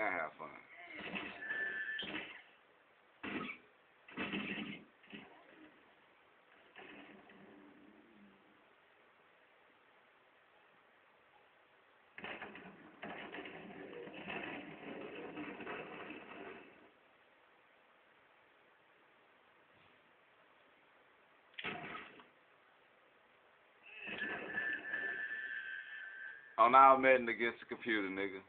Now have fun. On our meeting against the computer, nigga.